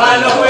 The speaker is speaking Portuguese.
Valor